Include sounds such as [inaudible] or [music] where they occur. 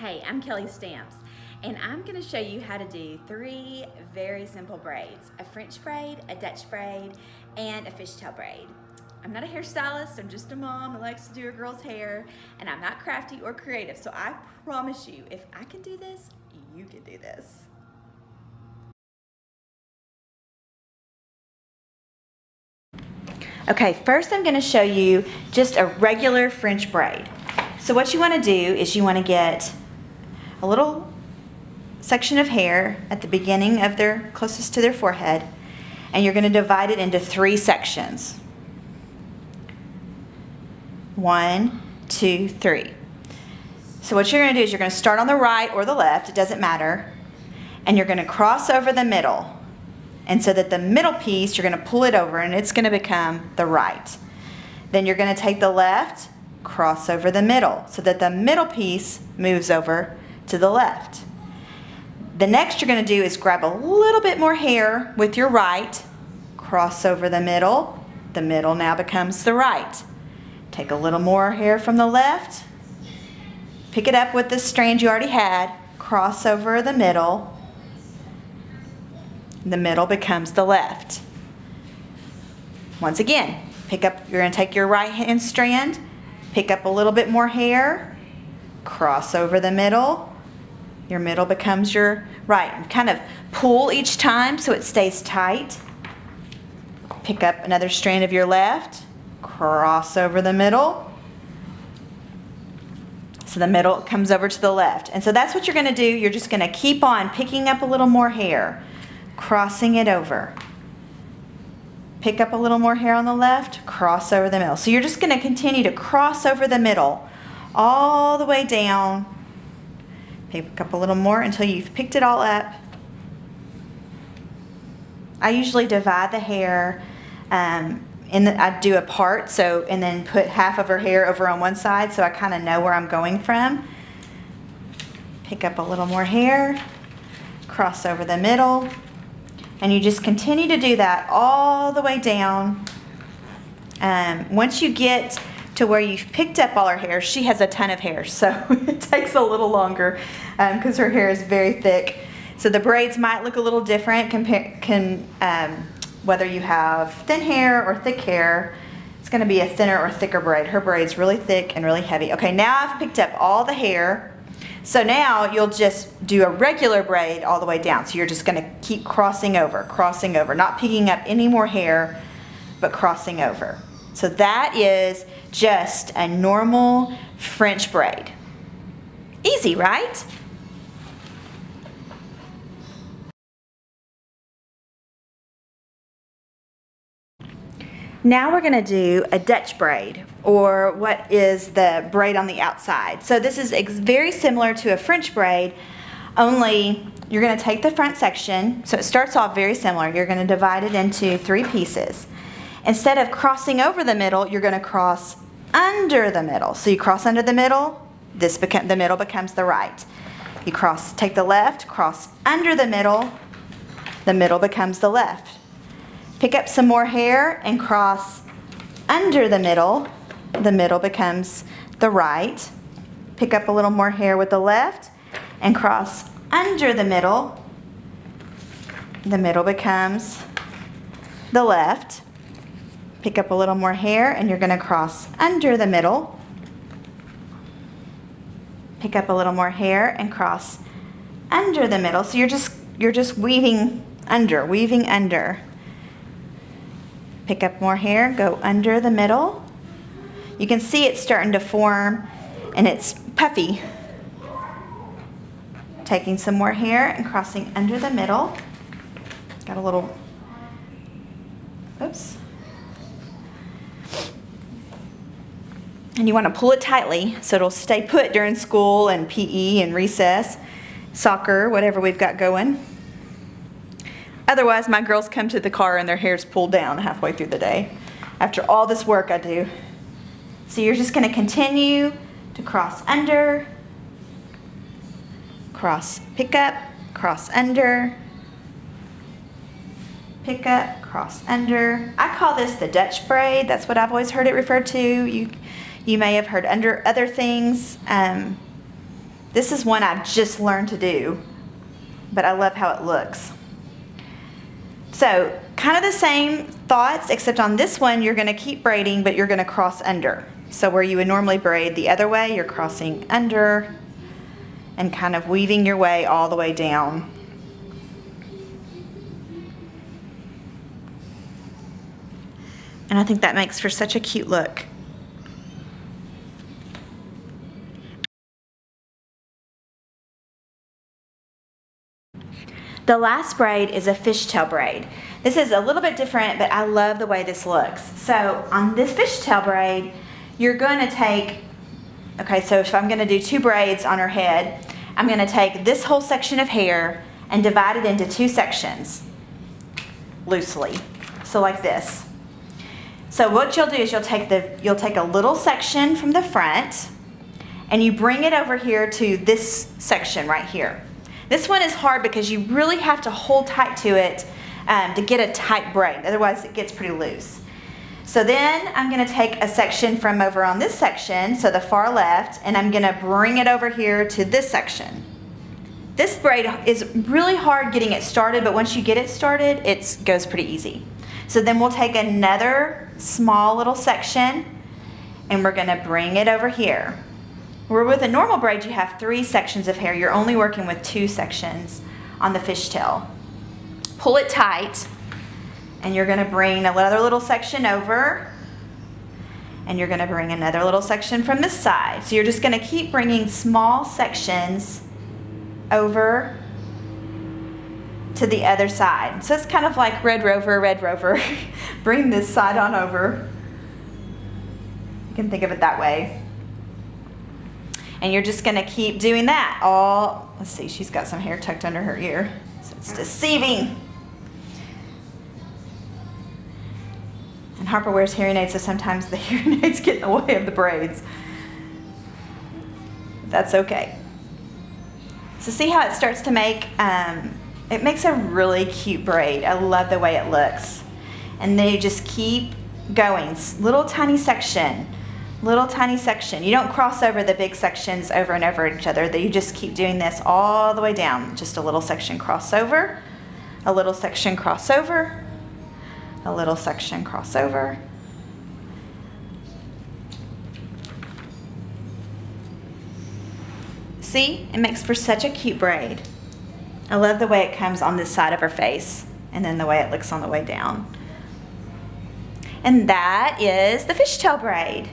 Hey, I'm Kelly Stamps, and I'm gonna show you how to do three very simple braids. A French braid, a Dutch braid, and a fishtail braid. I'm not a hairstylist, I'm just a mom who likes to do her girl's hair, and I'm not crafty or creative, so I promise you, if I can do this, you can do this. Okay, first I'm gonna show you just a regular French braid. So what you wanna do is you wanna get a little section of hair at the beginning of their, closest to their forehead, and you're going to divide it into three sections. One, two, three. So what you're going to do is you're going to start on the right or the left, it doesn't matter, and you're going to cross over the middle. And so that the middle piece, you're going to pull it over and it's going to become the right. Then you're going to take the left, cross over the middle, so that the middle piece moves over to the left. The next you're going to do is grab a little bit more hair with your right, cross over the middle. The middle now becomes the right. Take a little more hair from the left, pick it up with the strand you already had, cross over the middle. The middle becomes the left. Once again, pick up, you're going to take your right hand strand, pick up a little bit more hair, cross over the middle, your middle becomes your right. And kind of pull each time so it stays tight. Pick up another strand of your left, cross over the middle. So the middle comes over to the left. And so that's what you're going to do. You're just going to keep on picking up a little more hair, crossing it over. Pick up a little more hair on the left, cross over the middle. So you're just going to continue to cross over the middle all the way down Pick up a little more until you've picked it all up. I usually divide the hair um, and I do a part, so and then put half of her hair over on one side so I kind of know where I'm going from. Pick up a little more hair, cross over the middle, and you just continue to do that all the way down. Um, once you get to where you've picked up all her hair. She has a ton of hair, so [laughs] it takes a little longer because um, her hair is very thick. So the braids might look a little different can, um, whether you have thin hair or thick hair. It's going to be a thinner or thicker braid. Her braid's really thick and really heavy. Okay, now I've picked up all the hair. So now you'll just do a regular braid all the way down. So you're just going to keep crossing over, crossing over, not picking up any more hair, but crossing over. So that is just a normal French braid. Easy, right? Now we're going to do a Dutch braid, or what is the braid on the outside. So this is very similar to a French braid, only you're going to take the front section, so it starts off very similar. You're going to divide it into three pieces. Instead of crossing over the middle, you're going to cross under the middle. So you cross under the middle, this become, the middle becomes the right. You cross, take the left, cross under the middle, the middle becomes the left. Pick up some more hair and cross under the middle, the middle becomes the right. Pick up a little more hair with the left and cross under the middle, the middle becomes the left. Pick up a little more hair and you're going to cross under the middle. Pick up a little more hair and cross under the middle. So you're just you're just weaving under, weaving under. Pick up more hair, go under the middle. You can see it's starting to form and it's puffy. Taking some more hair and crossing under the middle. Got a little, oops. And you want to pull it tightly so it'll stay put during school and PE and recess, soccer, whatever we've got going. Otherwise, my girls come to the car and their hair's pulled down halfway through the day after all this work I do. So you're just going to continue to cross under, cross pick up, cross under, pick up, cross under. I call this the Dutch braid. That's what I've always heard it referred to. You you may have heard under other things. Um, This is one I've just learned to do, but I love how it looks. So kind of the same thoughts, except on this one, you're gonna keep braiding, but you're gonna cross under. So where you would normally braid the other way, you're crossing under and kind of weaving your way all the way down. And I think that makes for such a cute look. The last braid is a fishtail braid. This is a little bit different, but I love the way this looks. So on this fishtail braid, you're going to take, okay, so if I'm going to do two braids on her head, I'm going to take this whole section of hair and divide it into two sections loosely. So like this. So what you'll do is you'll take the you'll take a little section from the front and you bring it over here to this section right here. This one is hard because you really have to hold tight to it um, to get a tight braid. Otherwise it gets pretty loose. So then I'm going to take a section from over on this section, so the far left, and I'm going to bring it over here to this section. This braid is really hard getting it started, but once you get it started, it goes pretty easy. So then we'll take another small little section and we're gonna bring it over here. Where with a normal braid, you have three sections of hair. You're only working with two sections on the fishtail. Pull it tight and you're gonna bring another little section over and you're gonna bring another little section from this side. So you're just gonna keep bringing small sections over to the other side. So it's kind of like Red Rover, Red Rover. [laughs] Bring this side on over. You can think of it that way. And you're just gonna keep doing that all, let's see, she's got some hair tucked under her ear. So it's deceiving. And Harper wears hearing aids, so sometimes the [laughs] hearing aids get in the way of the braids. That's okay. So see how it starts to make um, it makes a really cute braid. I love the way it looks. And they just keep going. Little tiny section, little tiny section. You don't cross over the big sections over and over each other. You just keep doing this all the way down. Just a little section crossover, a little section crossover, a little section crossover. See, it makes for such a cute braid. I love the way it comes on this side of her face and then the way it looks on the way down. And that is the fishtail braid.